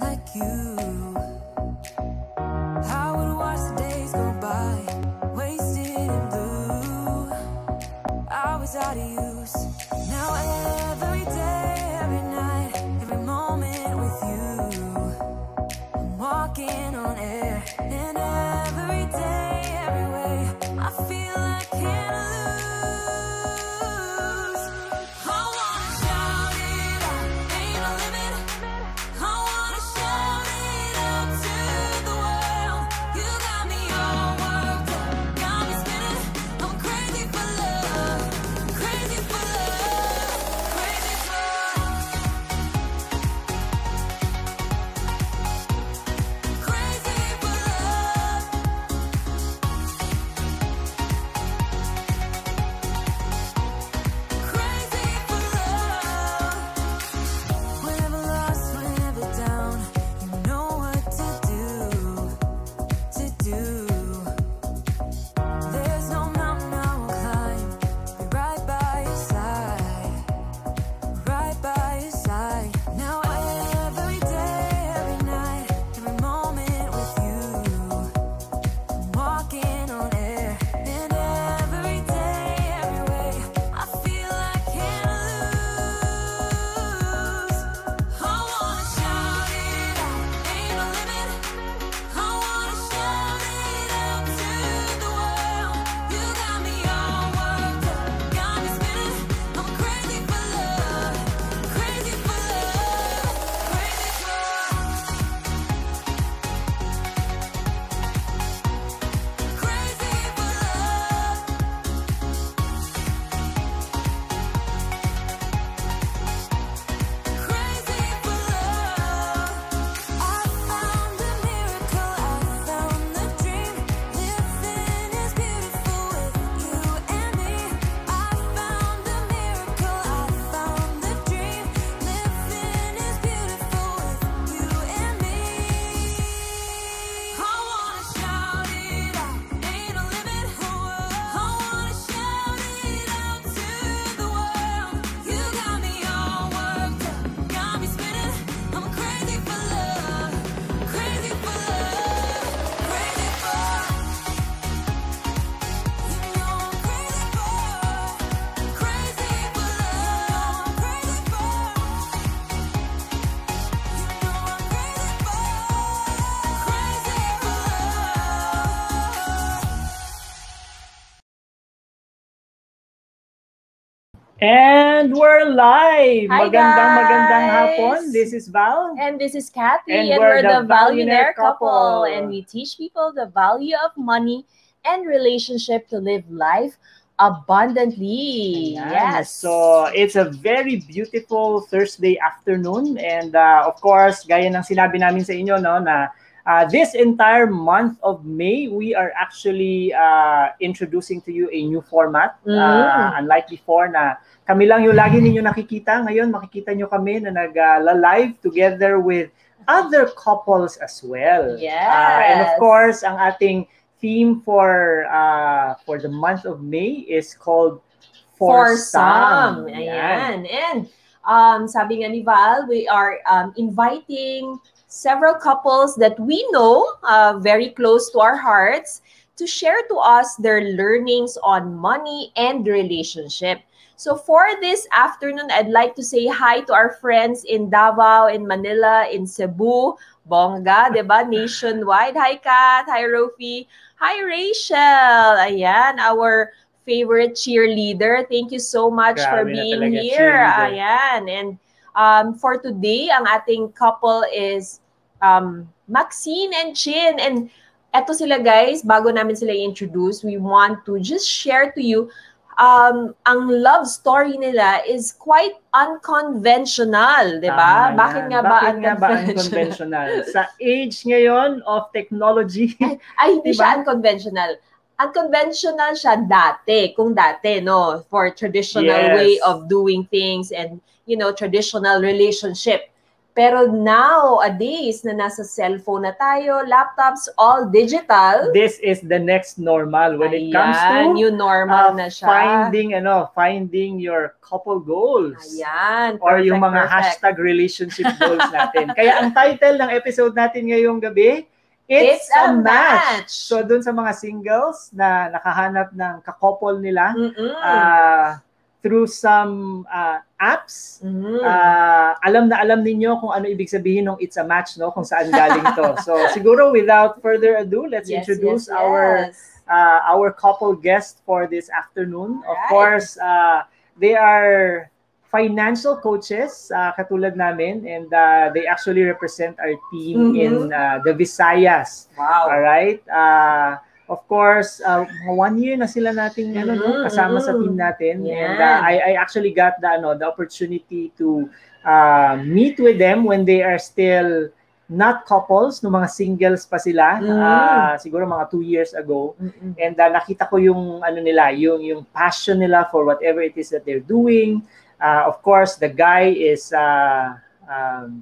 like you. And we're live! Hi, magandang guys! magandang hapon. This is Val. And this is Kathy, And and, we're we're, the the Valuenaire couple. couple. And we teach people the value of money and relationship to live life abundantly. Ayan. Yes. So, it's a very beautiful Thursday afternoon. And uh, of course, gaya ng sinabi namin sa inyo, no, na uh, this entire month of May, we are actually uh, introducing to you a new format. Mm. Uh, unlike before na kami lang yung lagi ninyo nakikita. Ngayon, makikita nyo kami na nag-live together with other couples as well. Yes. Uh, and of course, ang ating theme for uh, for the month of May is called for, For, some. Yan. Ayan. And um, sabi nga ni Val, we are um, inviting several couples that we know uh, very close to our hearts to share to us their learnings on money and relationship. So for this afternoon, I'd like to say hi to our friends in Davao, in Manila, in Cebu, Bongga, 'di ba? Nationwide. Hi Kat, hi Rofi, hi Rachel. Ayan, our favorite cheerleader. Thank you so much for Grabe na being here. Ayan. And um, for today, ang ating couple is um, Maxine and Chin. And eto sila guys, bago namin sila i-introduce, we want to just share to you um, ang love story nila is quite unconventional, di ba? Bakit nga ba Bakit nga ba unconventional? Sa age ngayon of technology, Ay, hindi Diba? siya unconventional. Unconventional siya dati, kung dati, no? For traditional Yes. way of doing things and, you know, traditional relationship. Pero nowadays na nasa cellphone na tayo, laptops, all digital. This is the next normal when it comes Ayan, to new normal uh, na siya. finding ano, finding your couple goals. Ayan, Or yung perfect, mga perfect. hashtag relationship goals natin. Kaya ang title ng episode natin ngayong gabi, It's, a, match. So doon sa mga singles na nakahanap ng kakopol nila Mm-mm. uh, through some uh, apps, Mm. uh, alam na alam ninyo kung ano ibig sabihin ng It's a Match, no? Kung saan galing to. so siguro without further ado, let's Yes, introduce yes, our yes. uh, our couple guest for this afternoon. Of Alright. course, uh, they are financial coaches uh, katulad namin and uh, they actually represent our team Mhm. in uh, the Visayas. Wow. All right? Uh, of course, uh, one year na sila nating ano no, Mhm, kasama sa team natin Yan. and uh, I I actually got the ano the opportunity to uh, meet with them when they are still not couples, no mga singles pa sila. Mm. Uh, siguro mga two years ago. Mm-mm. And uh, nakita ko yung ano nila, yung yung passion nila for whatever it is that they're doing. Uh, of course, the guy is uh, um,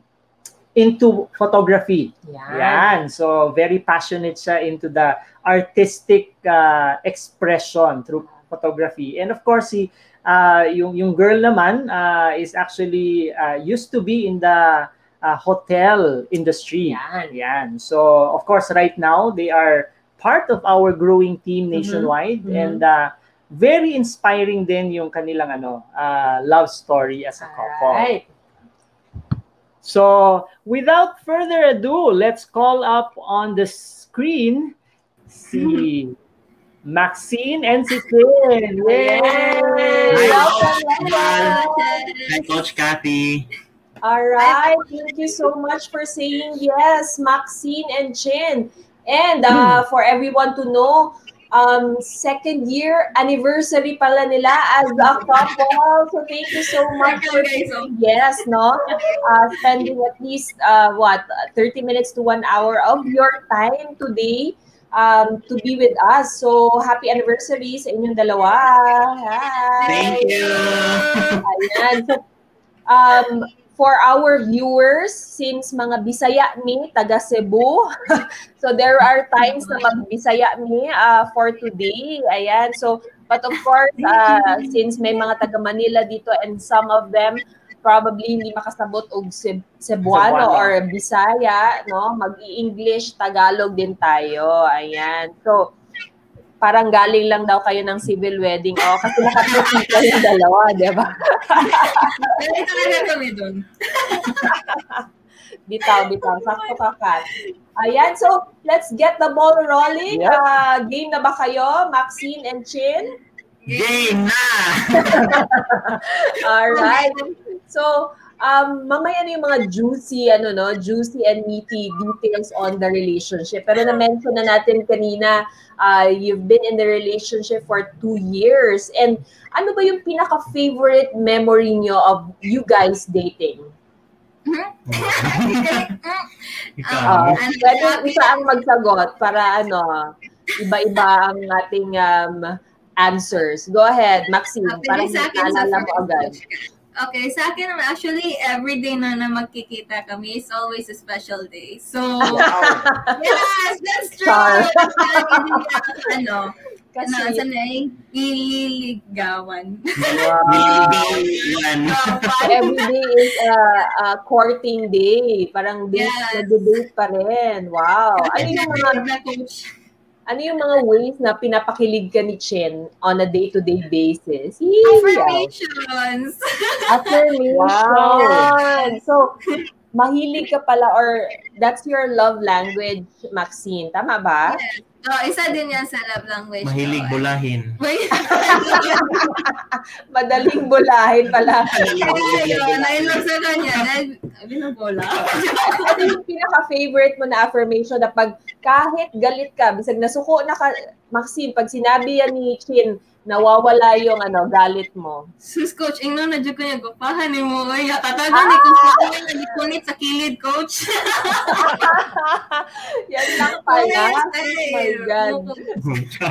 into photography. Yan. Yan. So very passionate siya into the artistic uh, expression through photography. And of course, si uh, yung yung girl naman uh, is actually uh, used to be in the uh, hotel industry. Yan. Yan. So of course, right now they are part of our growing team Mhm. nationwide Mhm. and uh, very inspiring din yung kanilang ano uh, love story as a couple. Alright. So, without further ado, let's call up on the screen si Maxine and si Quinn. Yay! Yay! Welcome, welcome. Hi, Coach Kathy. All right. Thank you so much for saying yes, Maxine and Chin. And uh, for everyone to know, um, second year anniversary pala nila as a couple. So thank you so much yes, no? Uh, spending at least, uh, what, 30 minutes to one hour of your time today um, to be with us. So happy anniversary sa inyong dalawa. Hi! Thank you. Ayan. So, um, for our viewers, since mga Bisaya mi, taga Cebu, so there are times na mag-Bisaya mi uh, for today. Ayan. So, but of course, uh, since may mga taga Manila dito and some of them probably hindi makasabot og Ceb- Cebuano Cebuano. or Bisaya, no? Mag-i-English, Tagalog din tayo. Ayan. So, parang galing lang daw kayo ng civil wedding. Oh, kasi nakatropika yung dalawa, di ba? Pwede talaga kami dun. Bitaw, bitaw. Sakto ka, Kat. Ayan, so let's get the ball rolling. Yep. Uh, game na ba kayo, Maxine and Chin? Game na! Alright. So, um, mamaya na yung mga juicy, ano no, juicy and meaty details on the relationship. Pero na-mention na natin kanina, uh, you've been in the relationship for two years. And ano ba yung pinaka-favorite memory nyo of you guys dating? Ikaw. Uh, Ano, pwede isa ang magsagot para ano, iba-iba ang ating um, answers. Go ahead, Maxine. Okay, Para sa akin, sa mo first agad. Okay, sa akin naman, actually, every day na na magkikita kami is always a special day. So, yes, that's true. Char. ano, Kasi, ano, sa naing ililigawan. Nililigawan. every day is a, a courting day. Parang date, Yes. nag-date pa rin. Wow. Ano yung mga. Ano yung mga ways na pinapakilig ka ni Chen on a day-to-day basis? Yee! Affirmations. Affirmation. Wow. So, mahilig ka pala or that's your love language, Maxine. Tama ba? Oh, isa din yan sa love language. Mahilig ko. bulahin. Madaling bulahin pala. Kaya yun, ayun lang sa kanya. Binabola. ano yung pinaka-favorite mo na affirmation na pag kahit galit ka, bisag nasuko na ka, Maxine, pag sinabi yan ni Chin, nawawala yung ano, galit mo. Sus, coach, ingno na dyan ko niya, gupahan ni mo. Ay, tatagan ni kung sa kanya nagipunit sa kilid, coach. yan lang pala. Oh my God.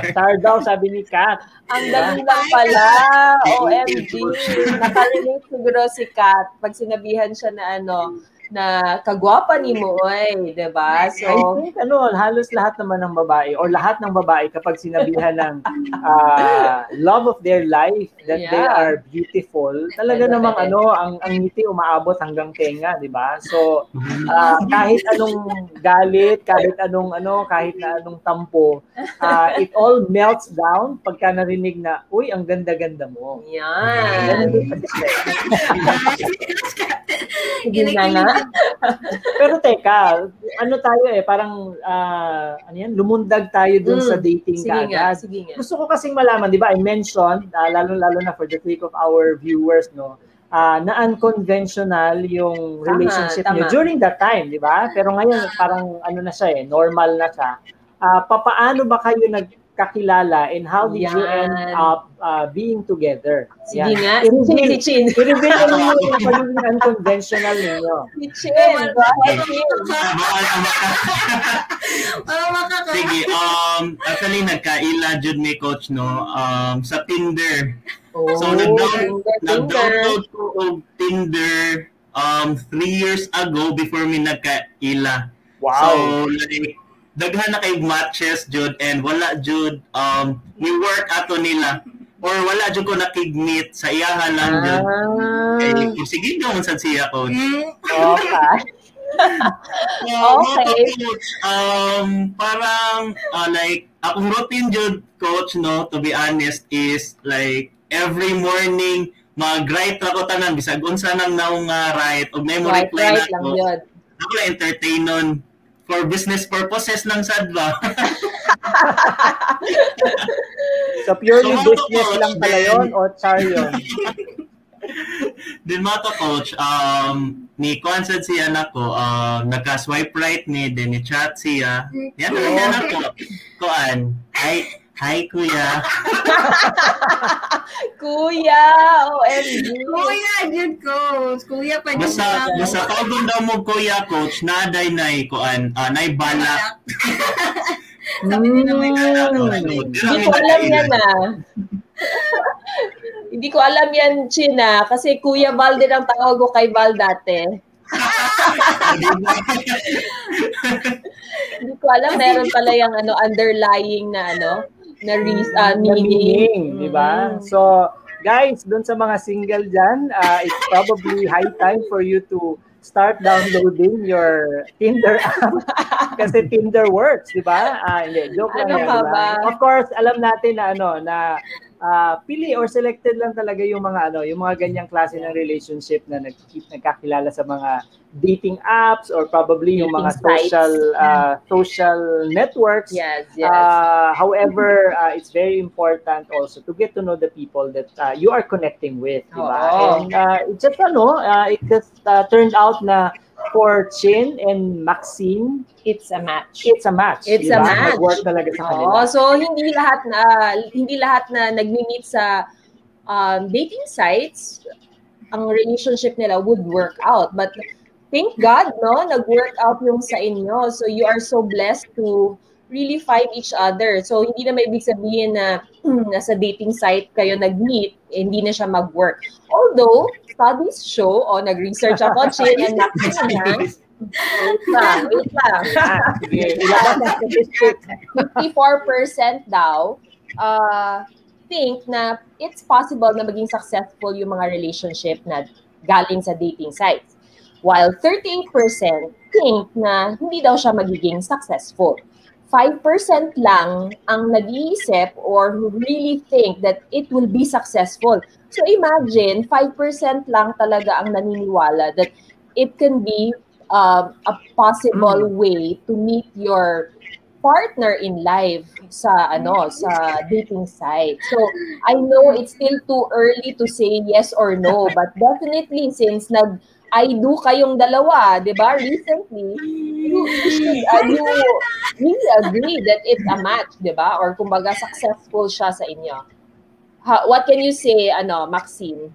Star daw, sabi ni Kat. Ang dali lang pala. OMG. Nakarelate siguro si Kat pag sinabihan siya na ano, na kagwapa ni mo oy, 'di ba? I So think ano, halos lahat naman ng babae or lahat ng babae kapag sinabihan ng ah, love of their life that they Yeah. are beautiful, talaga namang ano, ang ang ngiti umaabot hanggang tenga, 'di ba? So ah, kahit anong galit, kahit anong ano, kahit na anong tampo, ah, it all melts down pagka narinig na, uy, ang ganda-ganda mo. yan. Ganun din. Sige na nga. Pero teka, ano tayo eh, parang, ah, ano yan, lumundag tayo dun Mm, sa dating Sige nga, sige nga. Gusto ko kasing malaman, di ba, I mentioned, ah, lalo-lalo na for the sake of our viewers, no, ah, na unconventional yung Tama, relationship niyo tama. during that time, di ba? Pero ngayon, parang ano na siya eh, normal na siya. Ah, papaano ba kayo nagkakilala and how did you Yan. end up ah, being together? Sige Yan. nga. I-reveal, Si Chin. i-reveal mo naman yung pagiging unconventional ninyo. Si Chin. Chin. Oh, makaka. Sige, um, actually, nagkaila jud mi coach, no, um, sa Tinder. Oh, So. Nag-download ko og Tinder um, three years ago before mi nagkaila. Wow. So, like, daghan na kay matches, jud, and wala, jud, um, ni work ato nila. Or wala, jud ko nakig-meet sa iyahan lang, jud. Eh, Ah, kung sige naman sa siya. Mm, Okay. So, Okay. coach, um, parang, uh, like, akong routine jud, coach, no, to be honest, is, like, every morning, mag-write ako tanan, bisag unsa nang naong nga write, og mo right, reply right ko. yun. Ako lang entertain nun. For business purposes lang sad ba? So purely So, business coach, lang pala yun o char yun? Din to, coach, um, ni Kuan sad siya na ko, uh, nagka-swipe right ni, then ni chat siya. Yan na yan ako. Kuan, hi, hi kuya. Kuya, OMG. Kuya, Jud Coach. Kuya pa Basta, basta kaugon daw mo kuya, coach, naday nay, kuan, uh, nay balak. Sabi nila may Mm. Hindi ko alam yan ah. Hindi ko alam yan, Chin ah. Kasi Kuya Val din ang tawag ko kay Val dati. Hindi ko alam, meron pala yung ano, underlying na ano, na re- na meaning. meaning, di ba? Mm. So, guys, dun sa mga single dyan, uh, it's probably high time for you to start downloading your Tinder app kasi Tinder works, di ba? Ah, hindi, joke lang Ano yan, ka di ba? ba? Of course, alam natin na ano, na ah, pili or selected lang talaga yung mga ano, yung mga ganyang klase ng relationship na nag nagkakilala sa mga dating apps or probably yung mga social ah, social networks. Yes, yes. Uh, however, uh, it's very important also to get to know the people that uh, you are connecting with, di ba? Oo. And uh, it just ano, uh, it just uh, turned out na for Chin and Maxine, it's a match. it's a match. It's di a match. Nag-work talaga sa kanila. Oo, so hindi lahat na hindi lahat na nagmi-meet sa um, dating sites ang relationship nila would work out. But thank God, no, nag-work out yung sa inyo. So you are so blessed to really find each other. So hindi na may ibig sabihin na nasa dating site kayo nag-meet, eh, hindi na siya mag-work. Although, studies show, o nag-research ako, Chin and Maxine, ha? Wait lang, wait lang. Ah, sige, ilabas ang statistics. 54% daw uh, think na it's possible na maging successful yung mga relationship na galing sa dating sites. While 38% think na hindi daw siya magiging successful. 5% lang ang nag-iisip or who really think that it will be successful. So imagine, 5% lang talaga ang naniniwala that it can be um, a possible way to meet your partner in life sa ano sa dating site. So I know it's still too early to say yes or no, but definitely since nag I do kayong dalawa, 'di ba? Recently, you, you should uh, you really agree that it's a match, 'di ba? Or kumbaga successful siya sa inyo. Ha, what can you say ano, Maxine?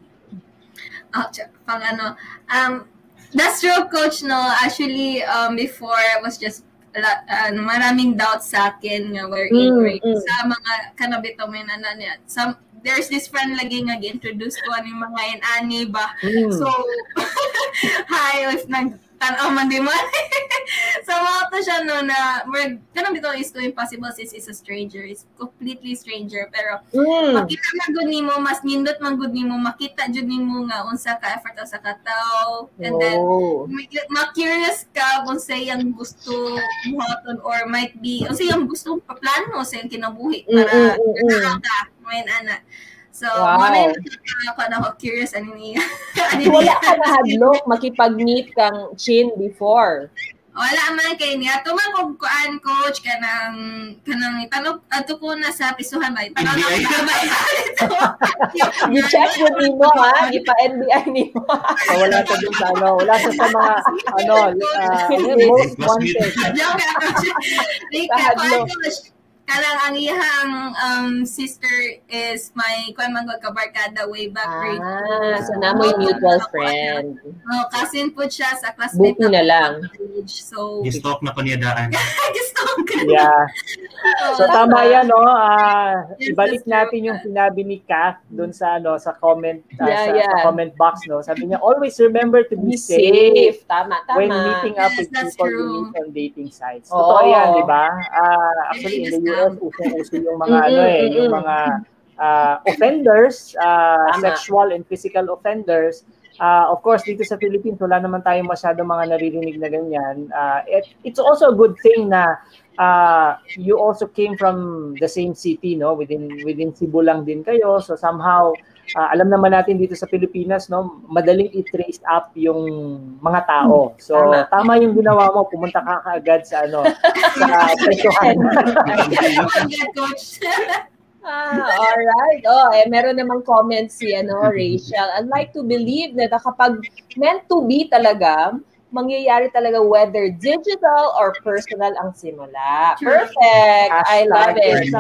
Oh. Pang ano. Um, that's true, coach, no. Actually, um, before, it was just a lot, ano, maraming doubts sa akin nga wherein Mm, right, mm. sa mga kanabito may nananya. Some, there's this friend lagi nga introduce ko ano yung mga inani ba. Hmm. So, hi, if nag tanaw man di man. so mga to siya no na murag kanang bitaw is to impossible since is a stranger, is completely stranger pero Mm. makita man gud nimo mas nindot man gud nimo makita jud nimo nga unsa ka effort sa kataw and then Oh. ma-curious ka kung sa iyang gusto buhaton or might be, o sa iyang gusto paplano sa iyang kinabuhi para mm, mm, mm. mm, ka, may ana. So, Wow. mo na yung ako na ako curious ano niya. ano Wala ka na hadlok makipag-meet kang Chin before. Wala man kay niya. Tuman ko kuan coach kanang kanang itanong ato ko na sa pisuhan ba. Tanong NBI? na ba Gi-check mo nimo ha, gipa-NBI nimo. So, wala ka dun sa ano, wala ka sa mga, ano, uh, most wanted. Joke ako. Like, Sa hadlok. Ko, Kanang ang iyang um, sister is my kuan man gud kabarkada way back grade Ah, so na mo yung mutual friend. Oh, cousin po siya sa classmate Buti na ako lang. college. So, Gistalk na ko niya daan. gusto ko. Yeah. So tama yan, no? Ah, Yes, ibalik natin yung sinabi ni Kath doon sa ano sa comment ah, Yeah, sa, yeah. sa comment box, no? Sabi niya, always remember to Be be, safe, safe. Tama, tama. when meeting up Yes, with people you true. meet on dating sites. Oo. Totoo yan, di ba? Ah, actually, in the US, usong-uso yung mga ano eh, yung mga ah, offenders, ah, Tama. sexual and physical offenders. Ah, of course, dito sa Philippines, wala naman tayong masyado mga naririnig na ganyan. Ah, it, it's also a good thing na uh, you also came from the same city, no? Within within Cebu lang din kayo. So somehow, uh, alam naman natin dito sa Pilipinas, no? Madaling i-trace up yung mga tao. So Tama. tama, yung ginawa mo, pumunta ka kaagad sa ano, sa coach. Ah, alright. Oh, eh, meron namang comment si ano, Rachel. I'd like to believe na kapag meant to be talaga, mangyayari talaga whether digital or personal ang simula. Perfect. I love it.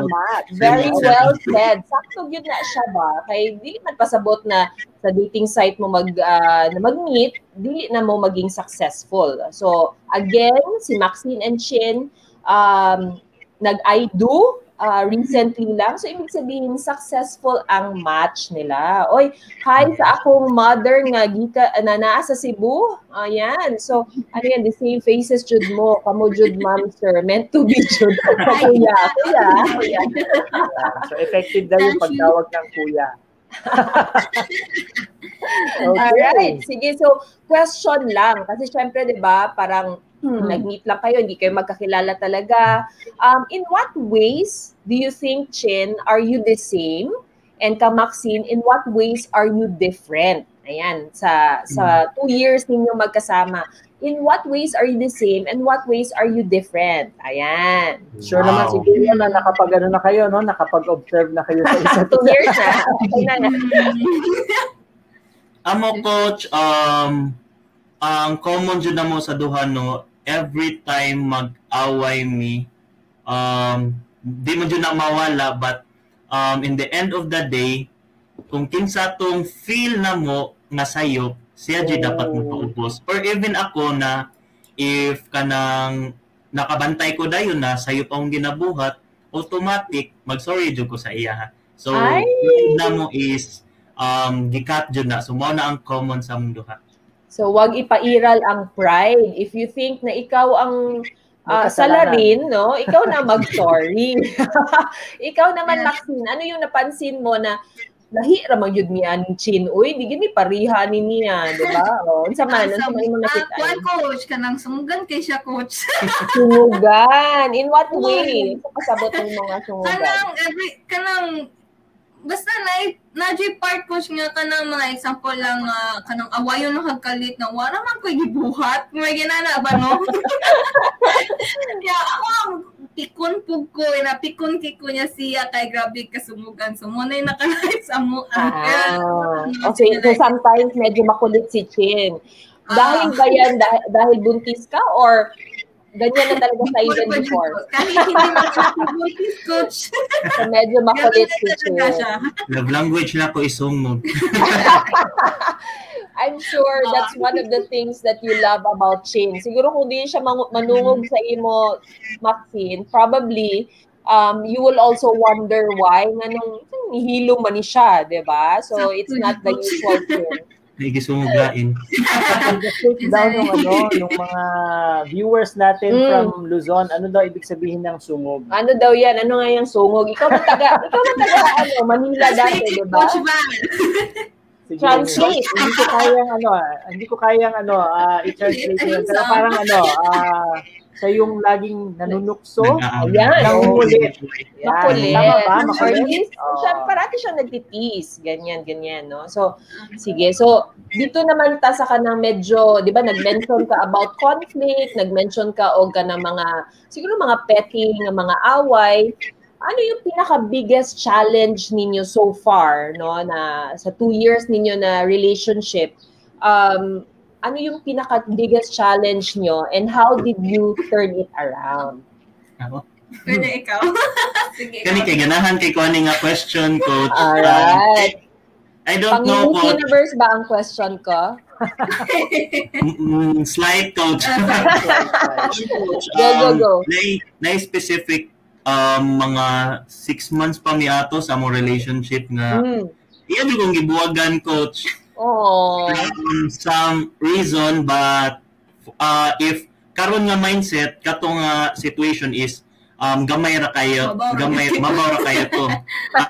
Very well said. Sakto yun na siya ba? Kay di man pasabot na sa dating site mo mag ah, na mag-meet, dili na mo maging successful. So, again, si Maxine and Chin um nag-I do ah, recently lang. So, ibig sabihin, successful ang match nila. Oy, hi sa akong mother nga gika na naa sa Cebu. Ayan. So, ano yan, the same faces jud mo. Kamo jud ma'am sir. Meant to be jud. Kuya, kuya, kuya. So effective daw yung pagtawag ng kuya. Alright. Sige, so question lang. Kasi syempre, di ba, parang Hmm. nag-meet lang kayo, hindi kayo magkakilala talaga. Um, in what ways do you think, Chin, are you the same? And ka, Maxine, in what ways are you different? Ayan, sa sa two years ninyo magkasama. In what ways are you the same and what ways are you different? Ayan. Sure naman Wow. siguro na nakapag ano na kayo, no? Nakapag-observe na kayo sa isa't Two isa. years na. Okay na na. Amo coach, um, ang common jud na mo sa duha no, every time mag-away mi, um, di man jud na mawala but um, in the end of the day, kung kinsa tong feel na mo nga sayop, siya jud dapat mo paubos. Or even ako na if kanang nakabantay ko dayon na sayop akong ginabuhat, automatic mag-sorry jud ko sa iya. ha. So, Ay! na mo is um gikat jud na so na ang common sa mundo ha So, wag ipairal ang pride. If you think na ikaw ang May ah, salarin, no? Ikaw na mag-sorry. ikaw naman, Yeah. Maxine, ano yung napansin mo na lahi ra man yun niya ni Chin. Uy, di gini pariha ni niya, di ba? O, unsa man, unsa man mo Ah, nakita? kuan coach kanang sumugan kay siya coach. Sungugan. In what way? Sa pasabot ng mga sungugan. kanang every kanang basta na na part coach nga kanang mga example lang nga kanang awayon no hagkalit na wala man koy gibuhat may ginana ba no yeah ako ang pikon pug ko na pikon kay ko niya siya kay grabe kasumugan. So mo na yung nakalait sa mo Ah, okay, so sometimes medyo makulit si Chin. Dahil ba yan, dahil, dahil buntis ka or ganyan na talaga sa even before? kahit hindi na buntis coach So medyo makulit si love language na ko isungnog I'm sure that's one of the things that you love about Chin. Siguro kung di siya manungog sa imo, Maxine, probably um, you will also wonder why nga nung nihilo man ni siya, di ba? So it's not the usual Chin. Take down yung ano, yung mga viewers natin Mm. from Luzon. Ano daw ibig sabihin ng sungog? Ano daw yan? Ano nga yung sungog? Ikaw ba taga, ikaw ba taga, ano, Manila dati, di ba? Sige, Translate. Hindi ko kayang ano, ah, hindi ko kayang ano, ah, i-translate yun. Pero parang ano, ah, sa yung laging nanunukso. Ayan. Nangungulit. Makulit. Tama ba? Makulit? Oo. siya, parati siya nagtitiis. Ganyan, ganyan, no? So, sige. So, dito naman ta sa kanang medyo, di ba, nag-mention ka about conflict, nag-mention ka o ka ng mga, siguro mga petty, ng mga away. Ano yung pinaka-biggest challenge ninyo so far, no, na sa two years ninyo na relationship? Um, ano yung pinaka-biggest challenge nyo and how did you turn it around? Ako? Pwede ikaw. Sige. Kani kay ganahan kay kuani nga question coach. Alright. I don't know Pang coach. universe ba ang question ko? Mm, slide coach. coach Go, go, um, go. Nay, nay specific um, mga six months pa mi ato sa mo relationship nga Mm. iya jud kong gibuwagan coach Oh. um, some reason but uh, if karon nga mindset kato nga situation is um, gamay ra kayo Mabaw gamay mabaw ra kayo to a,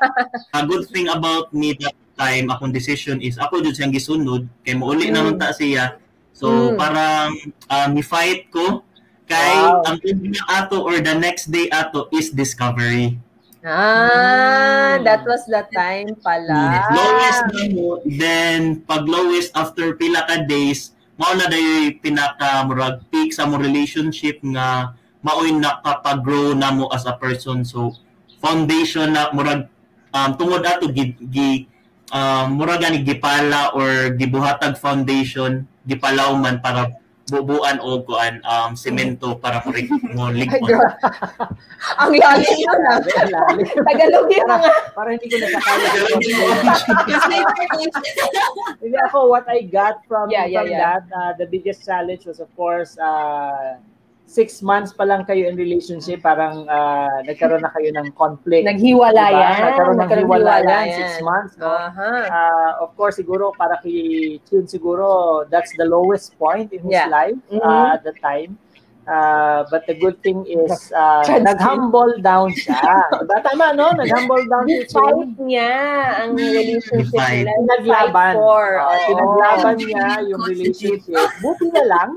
a good thing about me that time akong decision is ako jud siyang gisunod kay mouli Mm. naman ta siya so Mm. parang um, mi-fight ko kay Wow. ang niya ato or the next day ato is discovery Ah, Mm. that was the time pala. Lowest na mo, then pag lowest after pila ka days, mao na dayoy pinaka murag peak sa mo relationship nga maoy nakapag-grow na mo as a person. So foundation na murag um, tungod ato gi, gi um, murag gani gipala or gibuhatag foundation gipalaw man para bubuan o kuan um semento para mo mo ligpon. ang lalim yun ah. Lalim. Tagalog yung mga. Para hindi ko nakakaya. Hindi ako, what I got from, Yeah, yeah, from yeah. that, uh, the biggest challenge was of course, uh, six months pa lang kayo in relationship, parang uh, nagkaroon na kayo ng conflict. Naghiwalayan. Diba? Nagkaroon ng hiwalayan, six months. No? Aha. Uh, of course, siguro para kay Chun, siguro that's the lowest point in his Yeah. life Mhm. uh, at the time. Uh, but the good thing is, uh, nag-humble down siya. Diba? Tama, no? Nag-humble down si Chun. Fight niya ang relationship nila. Pinaglaban. Oo. pinaglaban niya yung relationship. Buti na lang,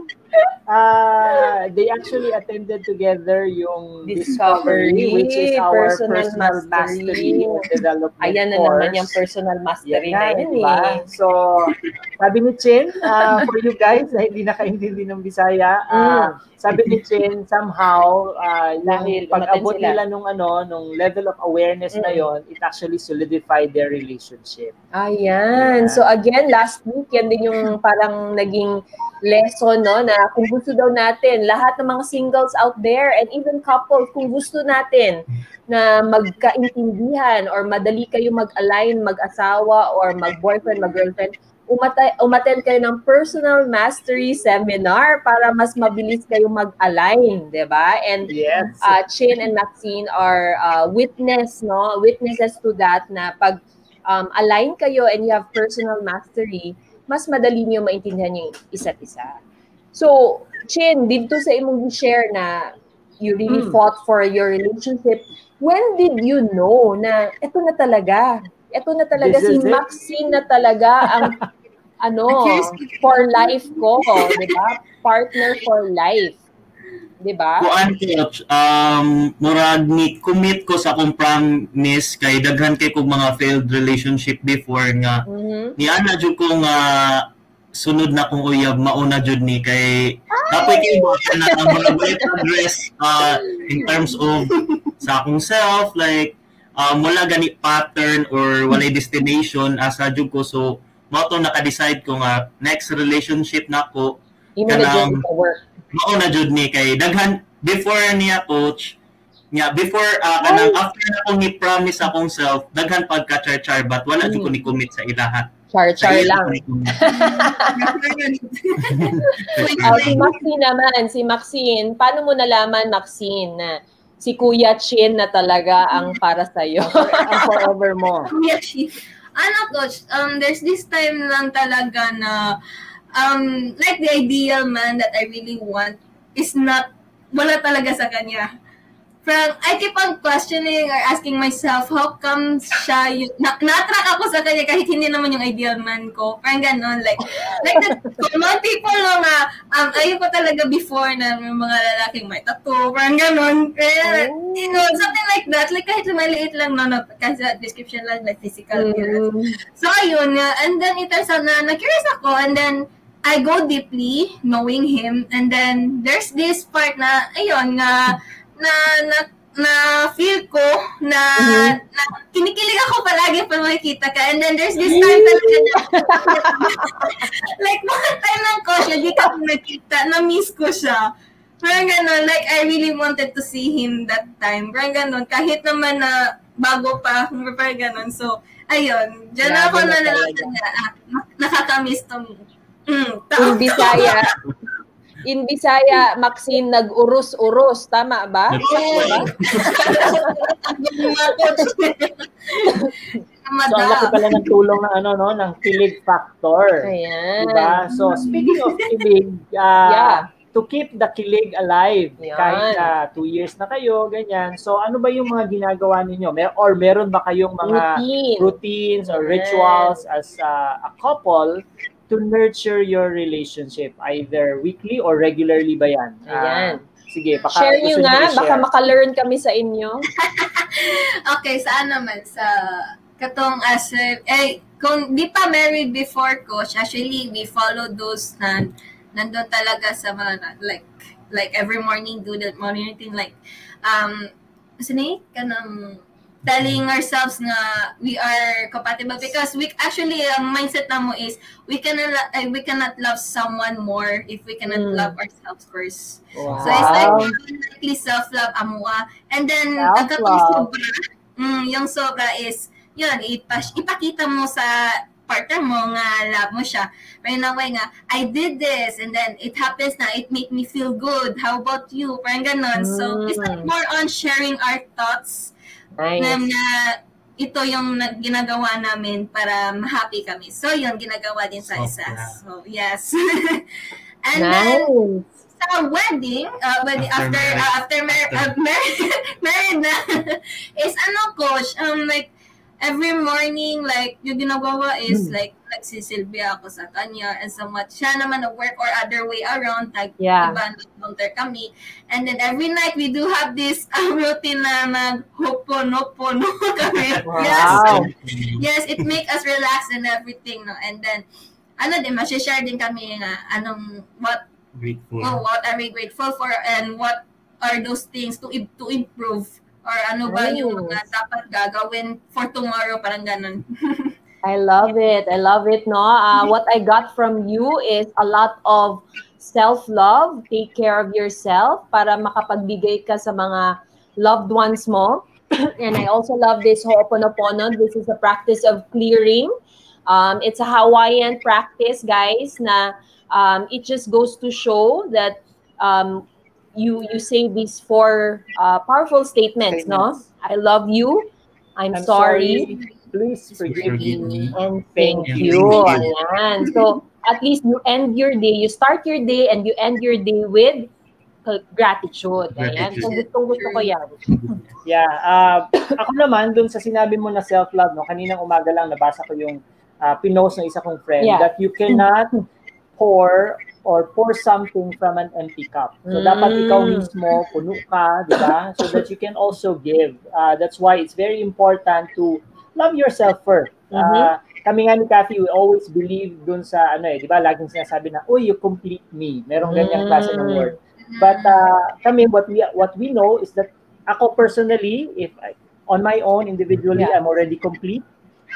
uh, they actually attended together yung Discovery, Discovery, which is our personal personal, mastery. mastery, development Ayan na course. naman yung personal mastery Yan na yun diba? eh. So, sabi ni Chin, uh, for you guys na hindi nakaintindi ng Bisaya, uh, sabi ni Chin, somehow, uh, Mm. Yung pag-abot nila nung, ano, nung level of awareness na Mm. yon, it actually solidified their relationship. Ayan. Yeah. So again, last week, yan din yung parang naging lesson, no, na kung gusto daw natin, lahat ng mga singles out there and even couples, kung gusto natin na magkaintindihan or madali kayo mag-align, mag-asawa or mag-boyfriend, mag-girlfriend, umata- umattend kayo ng personal mastery seminar para mas mabilis kayo mag-align, 'di ba? And Yes. uh, Chin and Maxine are uh, witness, no? Witnesses to that na pag um, align kayo and you have personal mastery, mas madali niyo maintindihan yung isa't isa. So, Chin, dito sa imong share na you really Hmm. fought for your relationship, when did you know na ito na talaga? Ito na talaga This si it? Maxine na talaga ang ano, for life ko, 'di ba? Partner for life. 'Di ba? Kuan coach, um, murag ni commit ko sa akong promise kay daghan kay kog mga failed relationship before nga Mhm. ni ana jud ko nga sunod na kong uyab mauna jud ni kay dapat kay mo na ang mga great progress uh, in terms of sa akong self like um, wala gani pattern or walay destination asa jud ko so mao to naka-decide ko nga next relationship na ko Kanang- work. Mao na jud ni kay daghan before niya coach niya before uh, kanang after na kong i-promise akong self daghan pagka char char but wala jud ko ni commit sa ilaha Char-char Sa iya lang. Oh, si Maxine naman, si Maxine, paano mo nalaman, Maxine, na si Kuya Chin na talaga ang para sa'yo? ang forever mo. Kuya Chi. ano coach, um, there's this time lang talaga na, um, like the ideal man that I really want is not, wala talaga sa kanya. From, I keep on questioning or asking myself, how come siya yung, na, na-attract ako sa kanya kahit hindi naman yung ideal man ko. Parang ganon, like, like the common people no na, um, ayoko talaga before na may mga lalaking may tattoo, parang ganon. Kaya, Oh. you know, something like that, like kahit maliit lang no, na, kasi sa description lang, like physical. Mm. So, ayun, uh, and then it turns out na na-curious ako, and then I go deeply knowing him, and then there's this part na, ayun, na, na, na, na feel ko na, Mhm. na kinikilig ako palagi pag makikita ka. And then there's this time talaga na, like, one time lang ko siya, di ka nakita, na-miss ko siya. Parang gano'n, like, I really wanted to see him that time. Parang gano'n, kahit naman na bago pa, parang gano'n. So, ayun, dyan Grabe ako na na nalaman na, ah, nakakamiss tong mm, In. Bisaya, in Bisaya, Maxine, nag-urus-urus. Tama ba? So, ang laki pala ng tulong ng ano no, ng kilig factor. Ayan. Diba? So, speaking of kilig, uh, Yeah. to keep the kilig alive, Yan. kahit na two years na kayo, ganyan. So, ano ba yung mga ginagawa ninyo? Mer or meron ba kayong mga Routine. routines or Yan. rituals as uh, a couple to nurture your relationship? Either weekly or regularly ba yan? Ah, Ayan. sige, baka Share nyo nga, i-share. baka maka-learn kami sa inyo. Okay, saan naman? Sa katong as eh, kung di pa married before coach, actually we follow those na nandun talaga sa mga na- like like every morning do the morning routine like um sini kanang telling ourselves nga we are compatible because we actually ang mindset na mo is we cannot eh, we cannot love someone more if we cannot Mm. love ourselves first. Wow. So it's like automatically self-love amua. And then, ang sobra, mm, yung sobra is, yun, ipas, ipakita mo sa partner mo nga love mo siya. Right now, nga, I did this, and then it happens na, it make me feel good. How about you? Parang ganon. So, it's like Mm. more on sharing our thoughts na, Nice. na ito yung nag- ginagawa namin para ma-happy kami. So, yun, ginagawa din sa isa. So, yes. and then, Nice. sa wedding, uh, wedding after After uh, after mar- uh, married, married na is ano coach um like every morning like yung ginagawa is Hmm. like nagsisilbi ako sa kanya and somewhat siya naman na work or other way around tag Yeah. iba encounter kami and then every night we do have this um, routine na mag hoponopono kami yes Wow. yes it make us relax and everything no and then ano din share din kami nga anong what Grateful. oh, what are we grateful for and what are those things to im- to improve or ano ba yung mga Nice. dapat gagawin for tomorrow parang ganun. I love it. I love it, no? Uh, what I got from you is a lot of self-love. Take care of yourself para makapagbigay ka sa mga loved ones mo. and I also love this Ho'oponopono. This is a practice of clearing. Um, it's a Hawaiian practice, guys, na um, it just goes to show that um, you you say these four uh, powerful statements, no? Statements. I love you. I'm, I'm sorry Please forgive me. me. and Thank thank you. you. Ayan. So, at least you end your day, you start your day and you end your day with gratitude. Ayan. So, gustong gusto ko yan. Yeah. Uh, ako naman, dun sa sinabi mo na self-love, no, kaninang umaga lang nabasa ko yung uh, pinost ng isa kong friend Yeah. that you cannot pour or pour something from an empty cup. So, dapat Mm. ikaw mismo, puno ka, di ba? So that you can also give. Uh, that's why it's very important to love yourself first. Uh, Mhm. kami nga ni Kathy, we always believe dun sa, ano eh, di ba, laging sinasabi na, uy, you complete me. Merong ganyang klase ng Mm. word. But uh, kami, what we what we know is that ako personally, if I, on my own individually, Yeah. I'm already complete,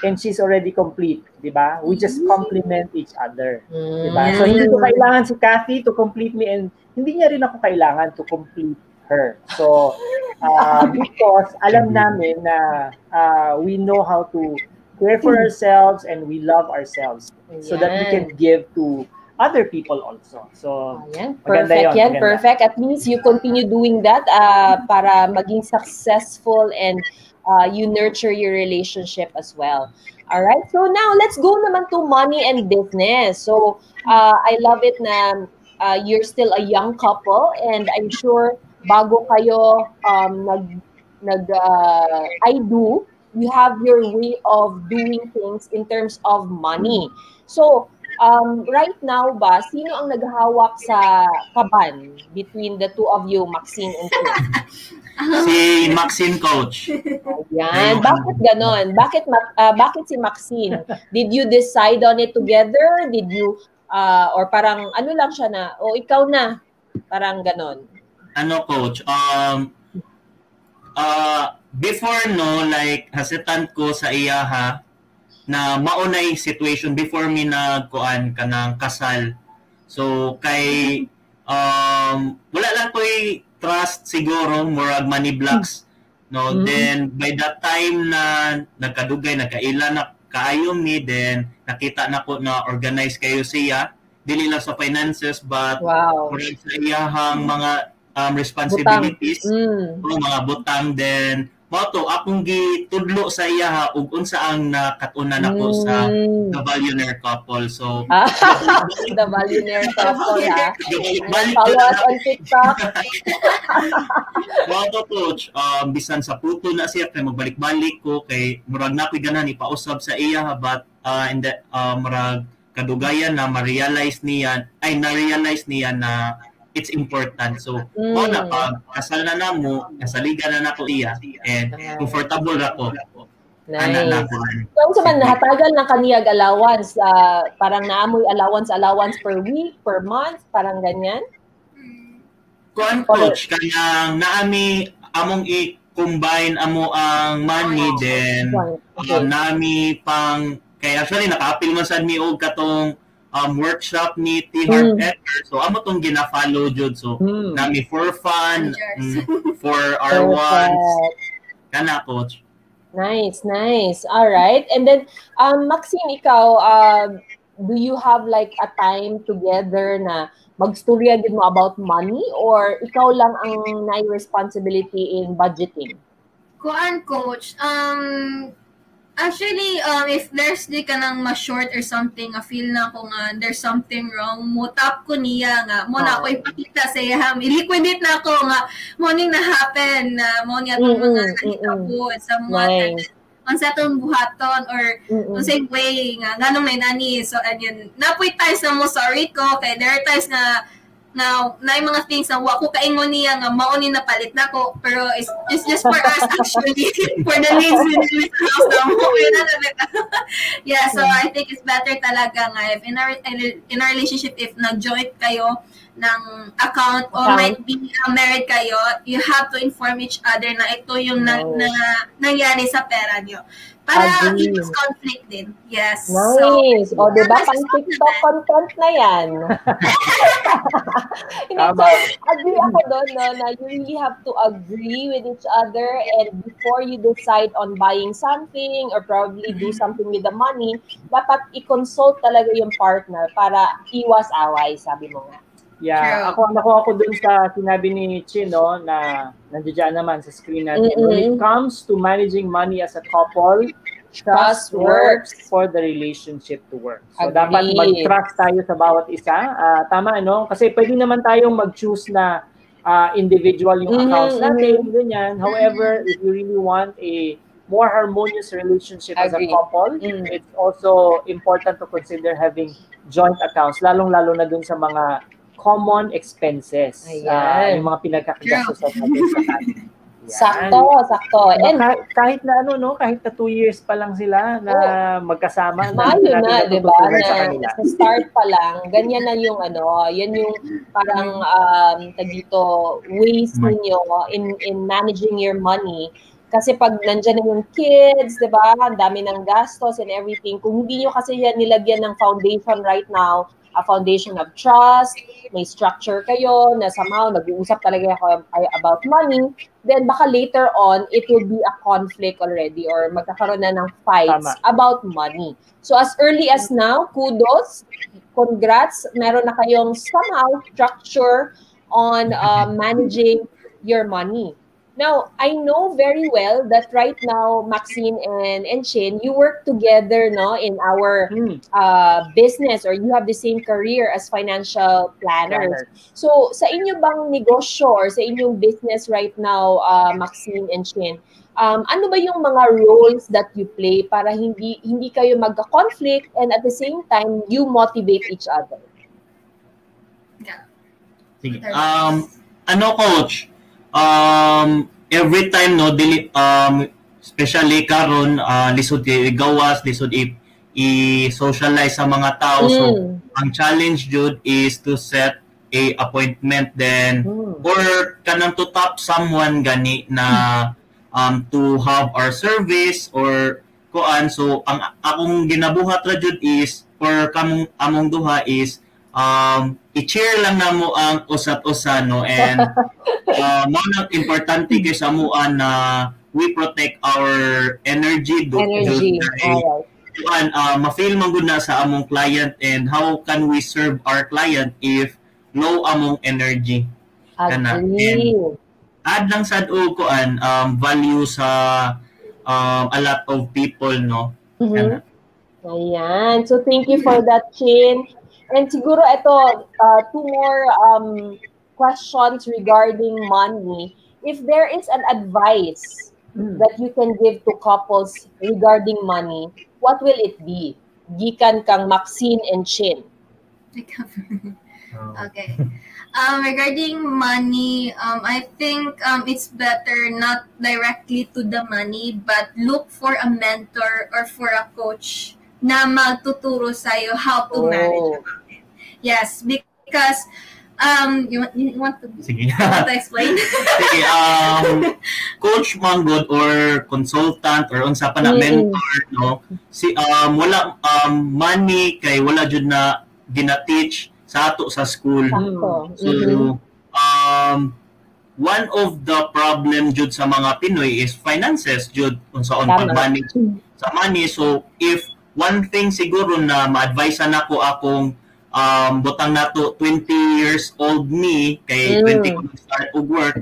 and she's already complete, di ba? We just complement each other, di ba? So hindi ko kailangan si Kathy to complete me, and hindi niya rin ako kailangan to complete her. So uh, because alam namin na uh, we know how to care for ourselves and we love ourselves, so that we can give to other people also. So Ayan, Maganda perfect yun, yan, maganda. perfect. At least you continue doing that uh, para maging successful and uh, you nurture your relationship as well. All right. So now let's go naman to money and business. So uh, I love it na uh, you're still a young couple and I'm sure bago kayo um, nag nag uh, I do you have your way of doing things in terms of money. So, um, right now ba, sino ang naghahawak sa kaban between the two of you, Maxine and Chris? Si Maxine Coach. Yan. Bakit ganon? Bakit, ah, bakit si Maxine? Did you decide on it together? Did you, uh, or parang ano lang siya na, o ikaw na, parang ganon. Ano coach? Um uh before no like hesitant ko sa iya ha na maunay situation before mi nagkuan kanang kasal. So kay um wala lang ko'y trust siguro murag money blocks no Mm. then by that time na nagkadugay nagkaila na kaayo mi then nakita na ko na organize kayo siya dili lang sa finances but Wow. sa iyahang mga um, responsibilities Mm. o mga butang then mao to akong gitudlo sa iya ha ug unsa ang nakatuna nako sa Mm. the billionaire couple so Ah, the Billionaire couple, ha? balik Follow us on TikTok. Mao to coach um bisan sa puto na siya kay magbalik-balik ko kay murag na ko'y ganahan ipausab sa iya ha but uh, in the uh, murag kadugayan na ma-realize niya ay na-realize niya na it's important. So, Mm. mo na pag kasal na namo, kasaligan na nako iya and comfortable na ko. Ana na Nice. ko. So, sa man, nahatagal ng kaniyag allowance, ah, parang naamoy allowance, allowance per week, per month, parang ganyan? Kuan coach kanang naami among i-combine amo ang money then Okay. um, nami pang kay actually naka-appeal man sad mi og katong um, workshop ni T Hart Mm. Ecker. So amo tong gina-follow jud so Hmm. nami for fun mm, for our ones Perfect. kana coach. Nice, nice. All right. And then, um, Maxine, ikaw, um, do you have like a time together na magstorya din mo about money or ikaw lang ang na responsibility in budgeting? Kuan coach, um, actually, um, if there's di ka nang ma-short or something, I feel na ko nga there's something wrong, mo tap ko niya nga, mo na Oo. ako ipakita sa iya, i-liquidate na ako nga, morning na happen, na mo niya itong mga mm-mm. nahitabot sa mga, Nice. ang sa itong buhaton, or kung same way nga. Ganong may nani? So ayun napoy times na mo sorry ko. Kay there are times na na na yung mga things na wa ko kaingon niya nga mao ni napalit na ko pero it's, it's just for us actually. For the needs in the house na mo na yeah so I think it's better talaga nga if in our in our relationship if nag-joint kayo ng account or might be uh, married kayo you have to inform each other na ito yung na, Nice. na nangyari sa pera nyo para Agree. iwas conflict din. Yes. Nice. o, di ba? Pang TikTok content na yan. Hindi, so, agree ako doon, no, na you really have to agree with each other and before you decide on buying something or probably do something with the money, dapat i-consult talaga yung partner para iwas away, sabi mo nga. Yeah, True. ako ako ako dun sa sinabi ni Chin no na nandiyan naman sa screen natin. When it comes to managing money as a couple, Trust trust works works. for the relationship to work. So Agree. dapat mag-trust tayo sa bawat isa. Ah, tama no? Kasi pwede naman tayong mag-choose na ah, individual yung Mhm, accounts natin, mhm. ganyan. However, if you really want a more harmonious relationship as a couple, Mm. it's also important to consider having joint accounts, lalong-lalo na dun sa mga common expenses. Ayan. Ah, yung mga pinagkakagastosan natin sa. Yan. Sakto, sakto. And kahit, kahit na ano, no, kahit na two years pa lang sila na magkasama. Maayo natin na, di ba? sa Na kanila. sa start pa lang, ganyan na yung ano, yan yung parang um, tag dito, ways ninyo in, in managing your money. Kasi pag nandyan na yung kids, di ba, ang dami ng gastos and everything, kung hindi nyo kasi yan nilagyan ng foundation right now, a foundation of trust, may structure kayo, na somehow nag-uusap talaga ako about money, then baka later on, it will be a conflict already or magkakaroon na ng fights Tama. about money. So as early as now, kudos, congrats, meron na kayong somehow structure on uh, managing your money. Now, I know very well that right now, Maxine and, and Shin, you work together no, in our Hmm. uh, business or you have the same career as financial planners. So, sa inyo bang negosyo or sa inyong business right now, uh, Maxine and Shin, um, ano ba yung mga roles that you play para hindi hindi kayo magka-conflict and at the same time, you motivate each other? Sige. Um, ano coach? Um, every time no dili um especially karon uh, lisod i gawas, lisod i i-socialize sa mga tao. So Mm. ang challenge jud is to set a appointment then Mm. or kanang to top someone gani na um to have our service or kuan so ang akong ginabuhat ra jud is or kamong among duha is um i-cheer lang namo ang usat-usa no and uh, mao nang importante kay sa amuan na we protect our energy do Energy. do- Alright. kuan uh, ma-feel man gud na sa among client and how can we serve our client if low among energy Kana. Agree. add lang sad og kuan um, value sa um, a lot of people no Mhm. Kana. Ayan. So, thank you for that, Chin. And siguro ito, uh, two more um, questions regarding money. If there is an advice Hmm. that you can give to couples regarding money, what will it be? Gikan kang Maxine and Chin. Okay. Um, regarding money, um, I think um, it's better not directly to the money, but look for a mentor or for a coach na magtuturo sa'yo how to manage. Yes, because um, you, want- you want to, sige you want to explain? sige um coach manggod or consultant or unsa pa na mentor no si um wala um money kay wala jud na gina-teach sa ato sa school. So, um, one of the problem jud sa mga Pinoy is finances jud unsa on Tama. pag-manage sa money. So, if one thing siguro na ma-advise na ko akong um, butang nato 20 years old me kay Mm. 20 ko start og work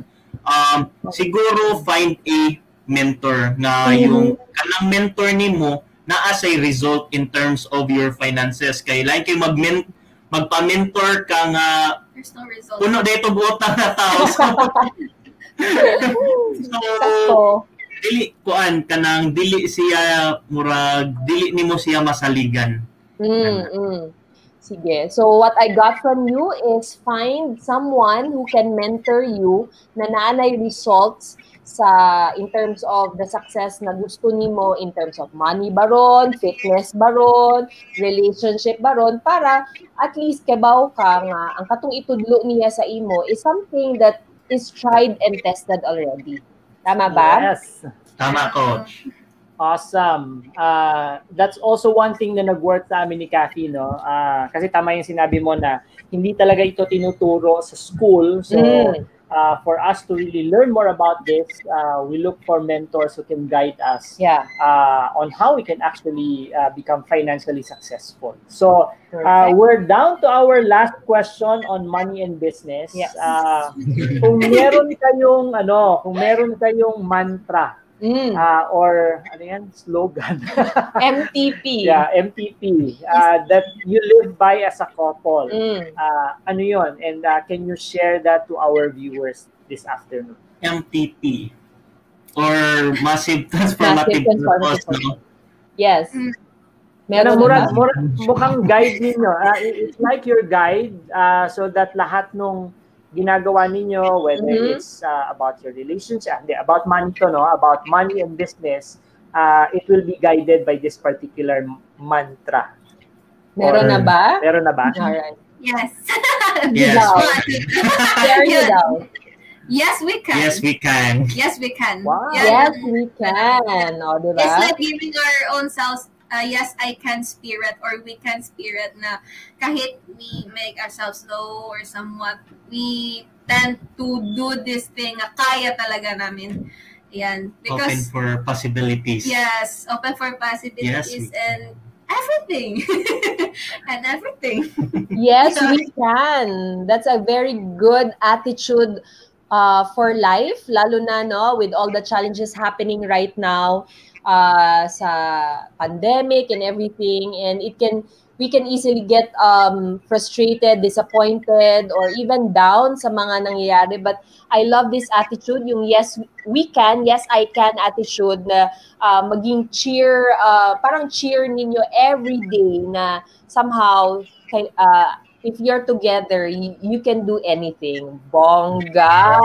um, siguro find a mentor na Mhm. yung kanang mentor nimo naa say result in terms of your finances kay lain kay mag magpa-mentor ka nga There's no result. puno dito buotang na tao. So, so dili kuan kanang dili siya murag dili nimo siya masaligan. Mm, mm. Sige. So what I got from you is find someone who can mentor you na naanay results sa in terms of the success na gusto nimo in terms of money baron, fitness baron, relationship baron para at least kebaw ka nga ang katong itudlo niya sa imo is something that is tried and tested already. Tama ba? Yes. Tama ko. Awesome. Uh, that's also one thing na nag-work sa amin ni Kathy, no? Uh, kasi tama yung sinabi mo na hindi talaga ito tinuturo sa school. So, Mm. uh, for us to really learn more about this, uh, we look for mentors who can guide us Yeah. uh, on how we can actually uh, become financially successful. So, uh, we're down to our last question on money and business. Yes. Uh, kung meron kayong ano, kung meron kayong mantra Mm. uh, or ano yan, slogan. MTP. yeah, MTP uh, that you live by as a couple. Mm. Uh, ano yon? And uh, can you share that to our viewers this afternoon? MTP or massive transformative Massive purpose no? Yes. Mm. Meron Ano, mura, mura, mukhang guide ninyo. Uh, it's like your guide uh, so that lahat nung ginagawa ninyo, whether Mhm. it's uh, about your relationship, hindi, about money to, no? about money and business, uh, it will be guided by this particular mantra. Meron Or- na ba? Meron na ba? Alright. Yes. Yes. Wow. Nyo Yeah. daw. yes, we can. Yes, we can. Yes, we can. Wow. Yeah. Yes, we can. O, diba? It's like giving our own selves uh, yes, I can spirit or we can spirit na kahit we make ourselves low or somewhat, we tend to do this thing na kaya talaga namin. Yan. Open Because, for possibilities. yes, open for possibilities Yes, we and everything. and everything. Yes, we can. That's a very good attitude uh, for life, lalo na no, with all the challenges happening right now uh, sa pandemic and everything. And it can we can easily get um, frustrated, disappointed, or even down sa mga nangyayari. But I love this attitude, yung yes, we can, yes, I can attitude na uh, maging cheer, uh, parang cheer ninyo every day na somehow uh, if you're together, you, you can do anything. Bongga!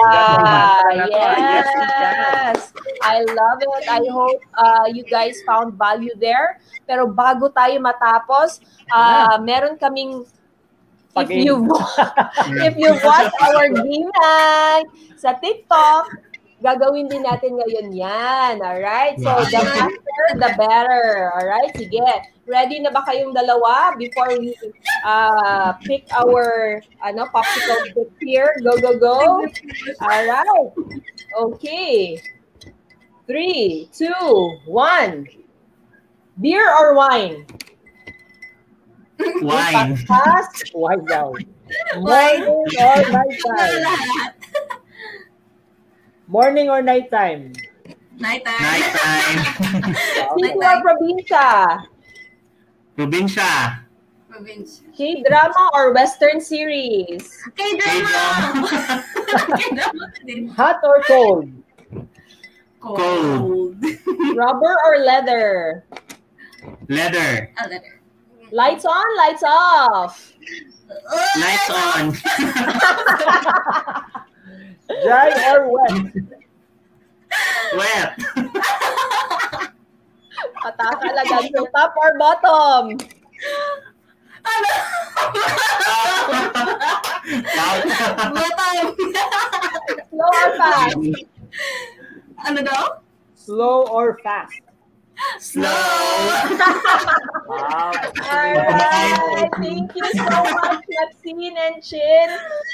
Yes, Yes! I love it. I hope uh, you guys found value there. Pero bago tayo matapos, uh, meron kaming if you if you watch our night sa TikTok, gagawin din natin ngayon yan. Alright? So, the the better. Alright? Sige. Ready na ba kayong dalawa before we uh, pick our ano, popsicle stick here? Go, go, go. Alright. Okay. Three, two, one. Beer or wine? Wine. Fast. Why daw? Morning or night time? lahat? Morning or nighttime? Night time. Nighttime. City or probinsya? Probinsya. Provincia. K-drama or Western series? K-drama! K-drama. Hot or cold? Cold. Rubber or leather? Leather. Ah, letter. Lights on, lights off. Lights on. Dry or wet? Wet. Patakalagan. So, top or bottom? Bottom. Slow or fast? ano daw? Slow or fast? Slow. Wow. Alright. Thank you so much, Maxine and Chin,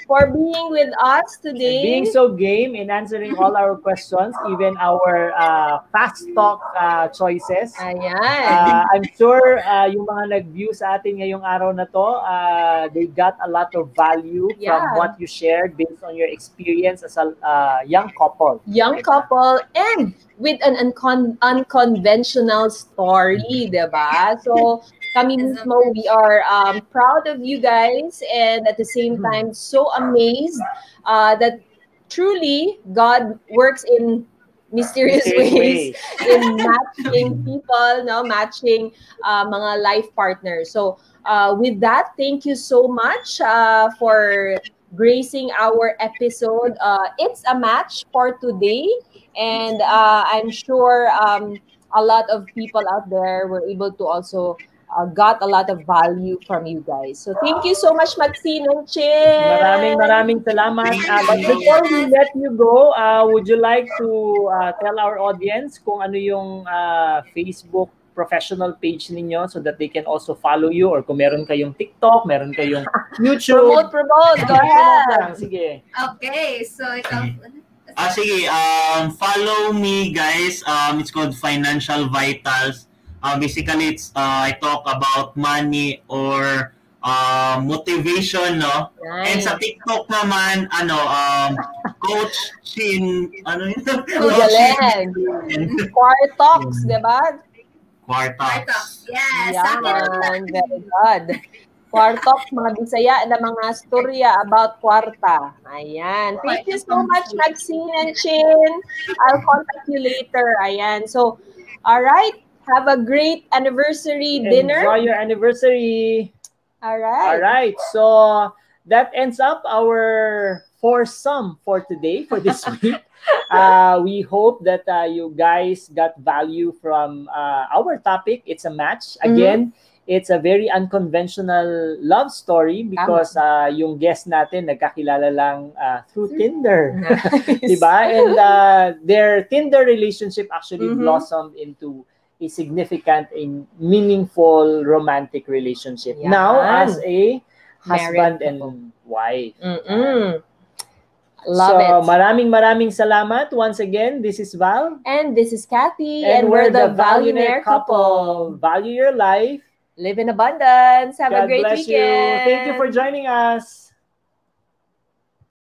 for being with us today. Being so game in answering all our questions, even our uh, fast talk uh, choices. Ayan. Uh, I'm sure uh, yung mga nag-view sa atin ngayong araw na to, uh, they got a lot of value Yeah. from what you shared based on your experience as a uh, young couple. young couple and with an uncon- unconventional story, diba? So, kami mismo, we are um, proud of you guys and at the same time, so amazed uh, that truly God works in mysterious ways in matching people, no, matching uh, mga life partners. So, uh, with that, thank you so much uh, for gracing our episode. Uh, it's a match for today, and uh, I'm sure um, a lot of people out there were able to also. Uh, got a lot of value from you guys. So thank you so much, Maxine and Chin. Maraming maraming salamat. Uh, but before we let you go, uh, would you like to uh, tell our audience kung ano yung uh, Facebook professional page ninyo so that they can also follow you or kung meron kayong TikTok, meron kayong YouTube. Promote, promote. Go ahead. Sige. Okay, so ikaw. Ah, sige. Um, follow me, guys. Um, it's called Financial Vitals. Uh, basically, it's uh, I talk about money or uh, motivation, no? And Nice. sa TikTok naman, ano, um, Coach Shin, ano yun? Galing. Quartox, di ba? Quartox. Quartox. Yes, sa akin naman. Yan, very good. Quartox, mga Bisaya na mga storya about kwarta. Ayan. Thank you so much, Maxine and Chin. I'll contact you later. Ayan. So, all right. Have a great anniversary dinner. Enjoy your anniversary. All right. All right. So that ends up our foursome for today, for this week. Uh, we hope that uh, you guys got value from uh, our topic. It's a match. Again, it's a very unconventional love story because uh, yung guest natin nagkakilala lang uh, through Tinder. diba? And uh, their Tinder relationship actually Mhm. blossomed into a significant and meaningful romantic relationship. Yan. Now, as a husband Married and couple. wife. Mm-mm. Love so, it. maraming maraming salamat. Once again, this is Val. and this is Kathy, and, we're the Valunaire couple. Value your life. Live in abundance. Have a great bless weekend. you. Thank you for joining us.